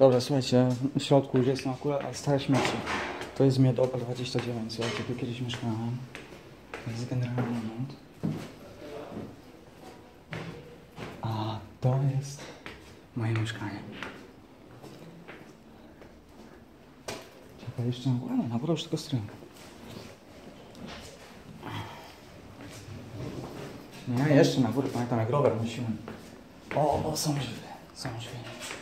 Dobra, słuchajcie, w środku już jest akurat stare śmieci. To jest Miodopa 29, słuchajcie, tu kiedyś mieszkałem. To jest generalny remont. A to jest moje mieszkanie. Czekaj, jeszcze na górę? Na górę już tylko strynka. Nie, jeszcze na górę, pamiętam jak rower nosiłem. O, o, są drzwi, są drzwi.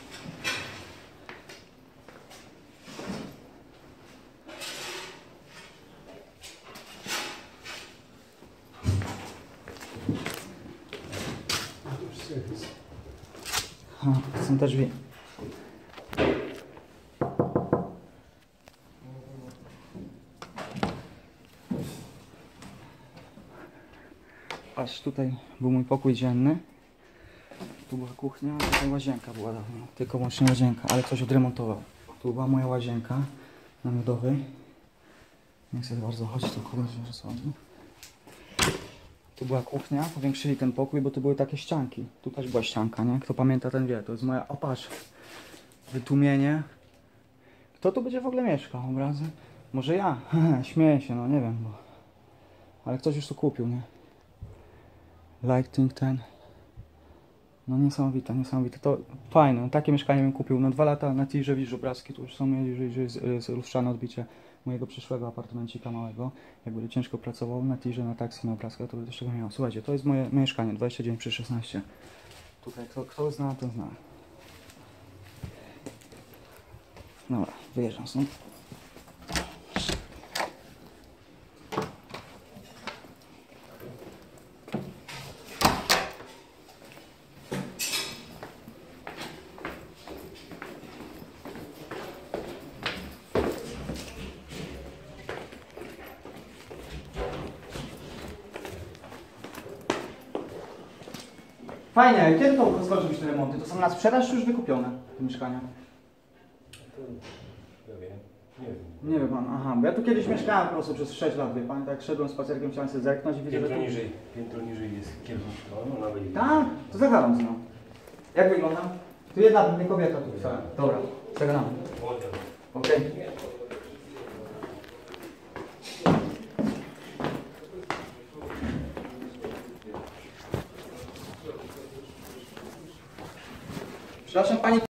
A, są te drzwi. Patrz, tutaj był mój pokój dzienny. Tu była kuchnia, tutaj łazienka była dawno. Tylko łącznie łazienka, ale ktoś odremontował. Tu była moja łazienka namiotowej. Nie chcę bardzo chodzić, to kogoś że sobie. Tu była kuchnia, powiększyli ten pokój, bo tu były takie ścianki. Tu też była ścianka, nie? Kto pamięta, ten wie. To jest moja, o patrz, wytłumienie. Kto tu będzie w ogóle mieszkał? Obrazy? Może ja? Śmieję się, no nie wiem, bo... Ale ktoś już tu kupił, nie? Lighting ten. No niesamowite, niesamowite. To fajne, no, takie mieszkanie bym kupił. Na dwa lata na tirze widzisz obrazki, tu już są jeżeli jest, jest lustrzane odbicie mojego przyszłego apartamencika małego. Jak ciężko pracował na tirze, na taksi, na obrazkach, to będę z czego miał. Słuchajcie, to jest moje mieszkanie, 29 przy 16. Tutaj kto, kto zna, ten zna. Dobra, wyjeżdżam stąd. Fajnie, kiedy to skończą się te remonty? To są na sprzedaż czy już wykupione te mieszkania? Nie wiem. Nie wie pan, aha, bo ja tu kiedyś mieszkałem po prostu przez 6 lat, wie pan, tak szedłem spacerkiem, chciałem sobie zerknąć i widzę, że Piętro tu... niżej, piętro niżej jest kierownictwo, no nawet Tak, to zagadam z nią. Jak wygląda? Tu jedna nie kobieta tu pisała. Dobra, zagadamy. Okej. Przepraszam pani